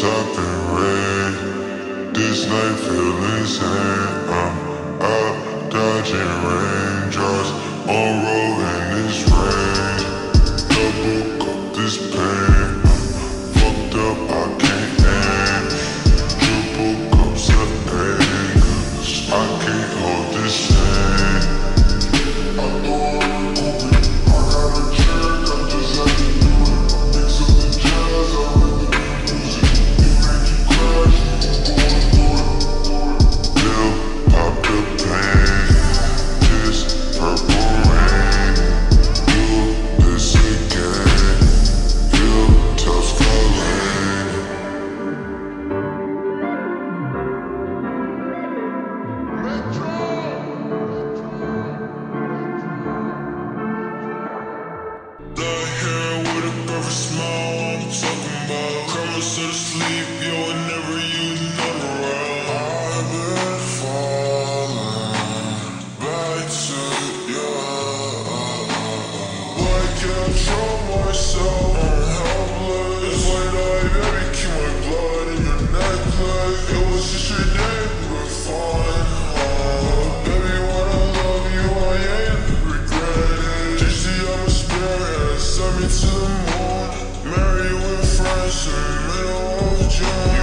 top and rain. This night feels insane. I'm out dodging raindrops. Jones.